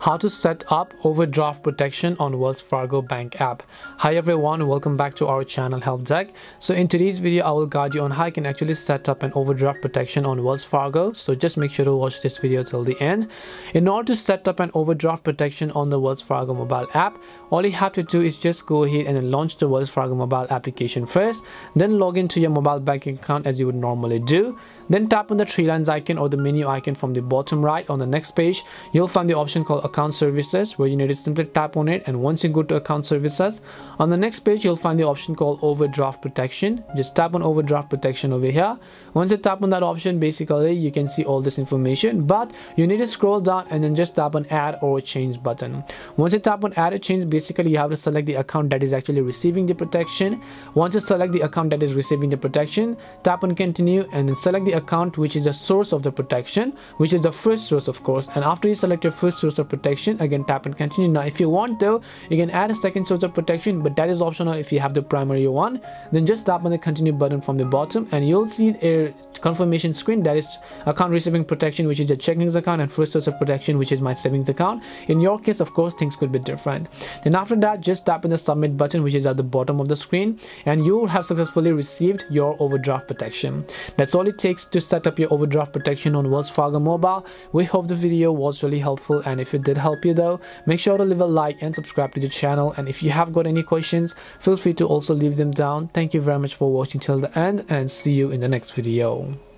how to set up overdraft protection on Wells Fargo bank app. Hi everyone, welcome back to our channel Help Deck. So in today's video, I will guide you on how you can actually set up an overdraft protection on Wells Fargo. So just make sure to watch this video till the end. In order to set up an overdraft protection on the Wells Fargo mobile app, all you have to do is just go ahead and launch the Wells Fargo mobile application first, then log into your mobile banking account as you would normally do. Then tap on the three lines icon or the menu icon from the bottom right. On the next page, you'll find the option called account services where you need to simply tap on it. And once you go to account services, on the next page, you'll find the option called overdraft protection. Just tap on overdraft protection over here. Once you tap on that option, basically you can see all this information, but you need to scroll down and then just tap on add or change button. Once you tap on add or change, basically you have to select the account that is actually receiving the protection. Once you select the account that is receiving the protection, tap on continue and then select the account which is the source of the protection which is the first source of course. And after you select your first source of protection again tap and continue. Now if you want though you can add a second source of protection but that is optional if you have the primary one. Then just tap on the continue button from the bottom and you'll see a confirmation screen that is account receiving protection which is a checkings account and first source of protection which is my savings account. In your case of course things could be different. Then after that just tap on the submit button which is at the bottom of the screen and you will have successfully received your overdraft protection. That's all it takes to set up your overdraft protection on Wells Fargo Mobile. We hope the video was really helpful and if it did help you though, make sure to leave a like and subscribe to the channel and if you have got any questions, feel free to also leave them down. Thank you very much for watching till the end and see you in the next video.